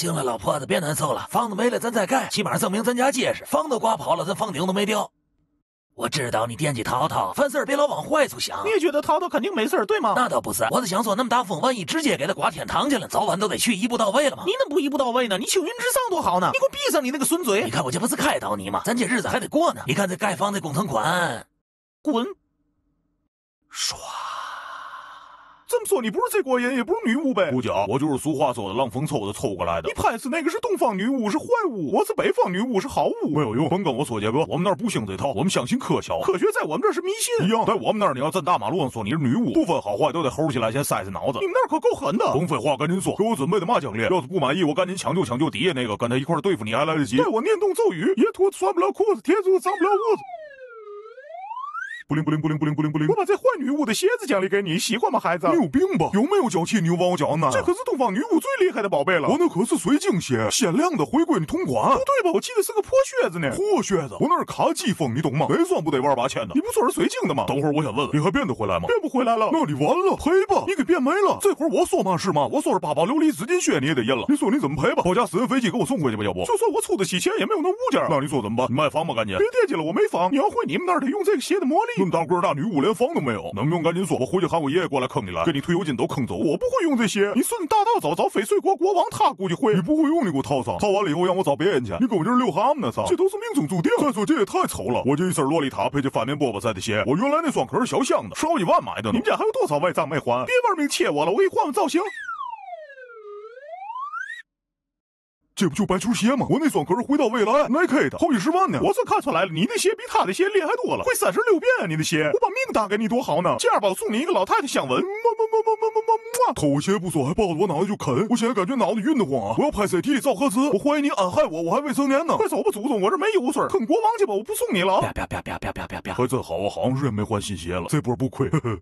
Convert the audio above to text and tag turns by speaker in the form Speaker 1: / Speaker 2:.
Speaker 1: 行了，老婆子，别难受了。房子没了，咱再盖，起码证明咱家结实。房都刮跑了，咱房顶都没掉。我知道你惦记涛涛，凡事别老往坏处想。
Speaker 2: 你也觉得涛涛肯定没事对吗？
Speaker 1: 那倒不是，我是想说，那么大风，万一直接给他刮天堂去了，早晚都得去一步到位了吗。
Speaker 2: 你能不一步到位呢？你青云直上多好呢！你给我闭上你那个损嘴！
Speaker 1: 你看我这不是开导你吗？咱这日子还得过呢。你看这盖房的工程款，
Speaker 2: 滚！
Speaker 1: 唰。
Speaker 2: 这么说你不是这国人，也不是女巫呗？
Speaker 3: 不假，我就是俗话说的浪风抽的抽过来的。
Speaker 2: 你拍死那个是东方女巫，是坏巫；我是北方女巫，是好巫。
Speaker 3: 没有用，甭跟我说这个，我们那儿不兴这套，我们相信科学。
Speaker 2: 科学在我们这儿是迷信
Speaker 3: 一样，在我们那儿你要站大马路上说你是女巫，不分好坏都得吼起来先塞塞脑子。
Speaker 2: 你们那儿可够狠的！
Speaker 3: 甭废话，赶紧说，给我准备的嘛奖励？要是不满意，我赶紧抢救抢救底下那个，跟他一块对付你还来得及。
Speaker 2: 对我念动咒语，野兔子穿不了裤子，铁柱子长不了屋子。
Speaker 3: 不灵不灵不灵不灵不灵不灵！
Speaker 2: 我把这坏女巫的鞋子奖励给你，喜欢吗，孩子？
Speaker 3: 你有病吧？有没有脚气？你又往我脚上拿？
Speaker 2: 这可是东方女巫最厉害的宝贝了。
Speaker 3: 我那可是水晶鞋，限量的，回归你同款。
Speaker 2: 不对吧？我记得是个破靴子呢。
Speaker 3: 破靴子？我那是卡基风，你懂吗？那双不得万八千的。
Speaker 2: 你不说是水晶的吗？
Speaker 3: 等会儿我先问问，你还变得回来吗？
Speaker 2: 变不回来了。
Speaker 3: 那你完了，赔吧！你给变没了。这会儿我说嘛是嘛，我说是八宝琉璃紫金靴，你也得认了。你说你怎么赔吧？包架私人飞机给我送回去吧，要不？
Speaker 2: 就算我出得起钱，也没有那物件。
Speaker 3: 那你说怎么办？你卖房吧，赶紧。
Speaker 2: 别惦记了，我没房。你要回你们那儿得用这个鞋的魔力。
Speaker 3: 这么大个大女巫连房都没有。能用赶紧说，我回去喊我爷爷过来坑你来，给你退休金都坑走。
Speaker 2: 我不会用这些，你顺着大道找找翡翠国国王，他估计会。
Speaker 3: 你不会用，你给我套上，套完了以后让我找别人去。你跟我这溜哈子呢，啥？
Speaker 2: 这都是命中注定。
Speaker 3: 再说这也太丑了，我这一身洛丽塔配这翻面波波塞的鞋，我原来那双可是小香的，少一万买的呢。
Speaker 2: 你们家还有多少外账没还？别玩命切我了，我给你换换造型。
Speaker 3: 这不就白球鞋吗？我那双可是回到未来 Nike 的，好几十万呢。
Speaker 2: 我算看出来了，你那鞋比他的鞋厉害多了，会三十六变啊！你的鞋，我把命搭给你多好呢。这样吧，我送你一个老太太香吻。么么么么么么么么。
Speaker 3: 偷鞋不说，还抱着我脑袋就啃。我现在感觉脑子晕得慌啊！我要拍 CT 里照核磁，我怀疑你暗害我，我还未成年呢。
Speaker 2: 快走吧，祖宗，我这没油水，啃国王去吧，我不送你了。
Speaker 1: 啪啪啪啪啪啪啪啪。
Speaker 3: 还真好我，好长时间没换新鞋了，这波不亏。呵呵。